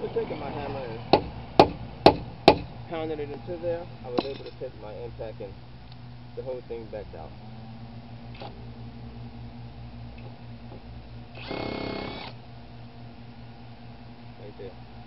to taking my hammer and pounding it into there, I was able to take my impact and the whole thing backed out. Right there.